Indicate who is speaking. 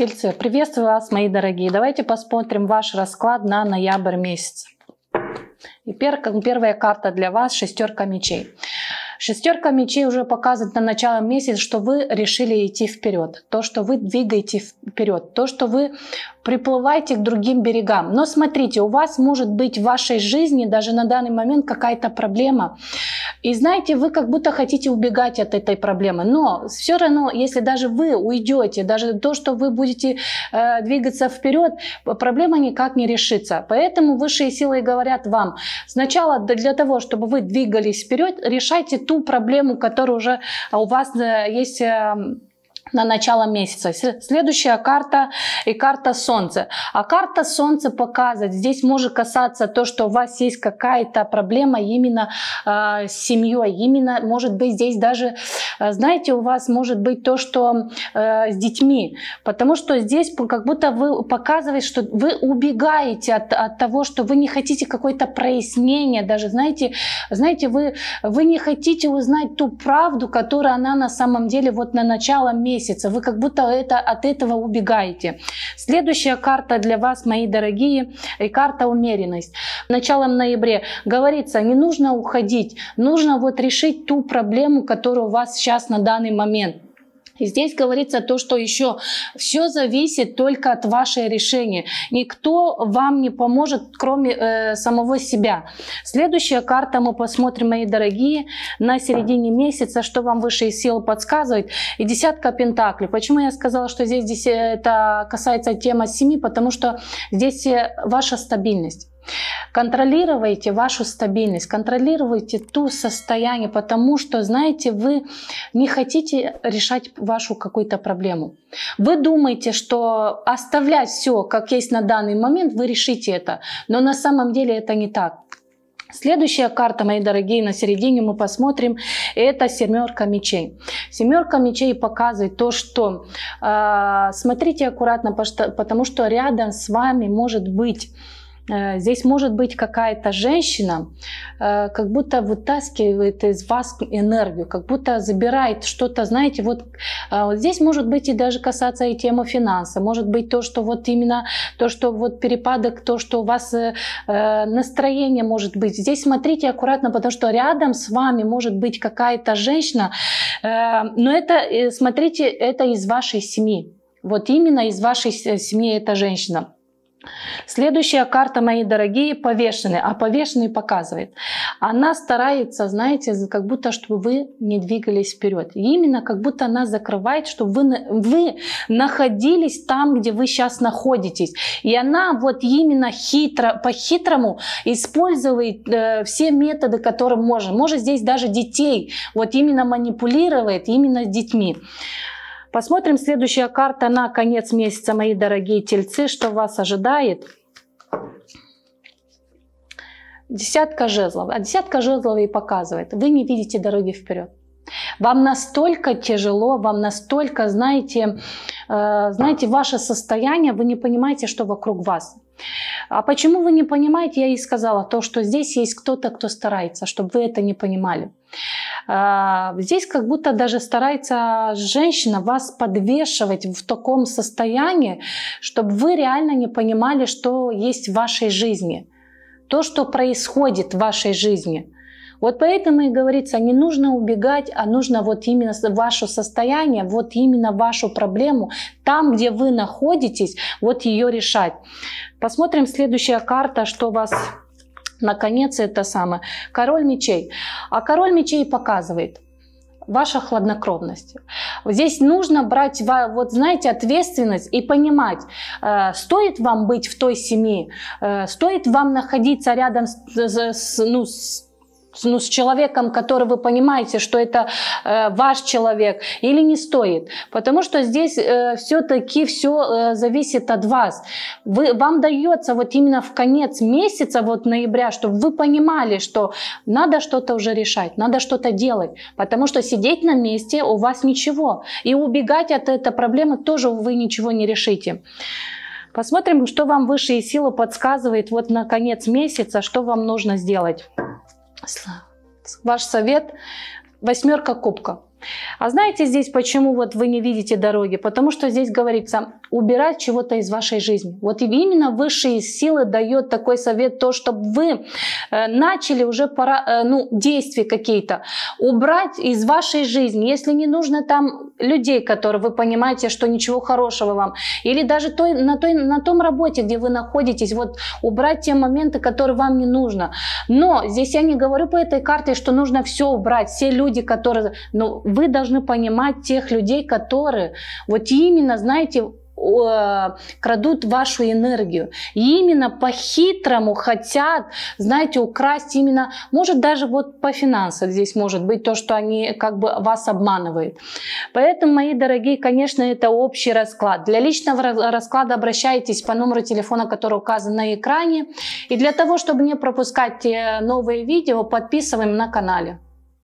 Speaker 1: Тельцы, приветствую вас, мои дорогие. Давайте посмотрим ваш расклад на ноябрь месяц. И первая карта для вас – шестерка мечей. Шестерка мечей уже показывает на начало месяца, что вы решили идти вперед, то, что вы двигаете вперед, то, что вы приплываете к другим берегам. Но смотрите, у вас может быть в вашей жизни даже на данный момент какая-то проблема. И знаете, вы как будто хотите убегать от этой проблемы. Но все равно, если даже вы уйдете, даже то, что вы будете э, двигаться вперед, проблема никак не решится. Поэтому высшие силы говорят вам, сначала для того, чтобы вы двигались вперед, решайте ту проблему, которая уже у вас э, есть э, на начало месяца. Следующая карта и карта Солнца. А карта Солнца показывает, здесь может касаться то, что у вас есть какая-то проблема именно э, с семьей, именно может быть здесь даже, знаете, у вас может быть то, что э, с детьми, потому что здесь как будто вы показываете, что вы убегаете от, от того, что вы не хотите какое-то прояснение, даже знаете, знаете, вы, вы не хотите узнать ту правду, которая она на самом деле вот на начало месяца. Вы как будто это, от этого убегаете. Следующая карта для вас, мои дорогие, и карта умеренность. Началом ноября говорится, не нужно уходить, нужно вот решить ту проблему, которая у вас сейчас на данный момент. И здесь говорится то, что еще все зависит только от вашей решения. Никто вам не поможет, кроме э, самого себя. Следующая карта мы посмотрим, мои дорогие, на середине месяца, что вам высшие силы подсказывают. И десятка пентаклей. Почему я сказала, что здесь, здесь это касается темы семьи? Потому что здесь э, ваша стабильность. Контролируйте вашу стабильность, контролируйте ту состояние, потому что, знаете, вы не хотите решать вашу какую-то проблему. Вы думаете, что оставлять все, как есть на данный момент, вы решите это, но на самом деле это не так. Следующая карта, мои дорогие, на середине мы посмотрим, это семерка мечей. Семерка мечей показывает то, что э, смотрите аккуратно, потому что рядом с вами может быть здесь может быть какая-то женщина, э, как будто вытаскивает из вас энергию, как будто забирает что-то, знаете, вот, э, здесь может быть и даже касаться и темы финанса, может быть то, что вот именно то, что вот перепадок, то, что у вас настроение может быть. Здесь смотрите аккуратно, потому что рядом с вами может быть какая-то женщина, но это, смотрите, это из вашей семьи. Вот именно из вашей семьи эта женщина. Следующая карта, мои дорогие, повешенный. А повешенный показывает. Она старается, знаете, как будто, чтобы вы не двигались вперед. И именно как будто она закрывает, чтобы вы, вы находились там, где вы сейчас находитесь. И она вот именно хитро, по-хитрому использует э, все методы, которые можно. Может здесь даже детей вот именно манипулирует, именно с детьми. Посмотрим следующая карта на конец месяца, мои дорогие тельцы, что вас ожидает. Десятка жезлов. А десятка жезлов и показывает, вы не видите дороги вперед. Вам настолько тяжело, вам настолько, знаете, э, знаете, ваше состояние, вы не понимаете, что вокруг вас. А почему вы не понимаете, я и сказала, то, что здесь есть кто-то, кто старается, чтобы вы это не понимали. А, здесь как будто даже старается женщина вас подвешивать в таком состоянии, чтобы вы реально не понимали, что есть в вашей жизни. То, что происходит в вашей жизни. Вот поэтому и говорится, не нужно убегать, а нужно вот именно ваше состояние, вот именно вашу проблему, там, где вы находитесь, вот ее решать. Посмотрим следующая карта, что вас Наконец, это самое. Король мечей. А король мечей показывает ваша хладнокровность. Здесь нужно брать, вот знаете, ответственность и понимать, э, стоит вам быть в той семье, э, стоит вам находиться рядом с, ну, с ну, с человеком, который вы понимаете, что это э, ваш человек, или не стоит. Потому что здесь э, все-таки все э, зависит от вас. Вы, вам дается вот именно в конец месяца, вот ноября, чтобы вы понимали, что надо что-то уже решать, надо что-то делать. Потому что сидеть на месте у вас ничего. И убегать от этой проблемы тоже вы ничего не решите. Посмотрим, что вам высшие силы подсказывает вот на конец месяца, что вам нужно сделать. Ваш совет – восьмерка кубка. А знаете здесь, почему вот вы не видите дороги? Потому что здесь говорится, убирать чего-то из вашей жизни. Вот именно высшие силы дает такой совет, то, чтобы вы э, начали уже пора, э, ну, действия какие-то убрать из вашей жизни. Если не нужно там людей, которые вы понимаете, что ничего хорошего вам, или даже той, на, той, на том работе, где вы находитесь, вот убрать те моменты, которые вам не нужно. Но здесь я не говорю по этой карте, что нужно все убрать, все люди, которые... Но вы должны понимать тех людей, которые вот именно, знаете, крадут вашу энергию. И именно по-хитрому хотят, знаете, украсть именно, может даже вот по финансам здесь может быть то, что они как бы вас обманывают. Поэтому, мои дорогие, конечно, это общий расклад. Для личного расклада обращайтесь по номеру телефона, который указан на экране. И для того, чтобы не пропускать новые видео, подписываем на канале.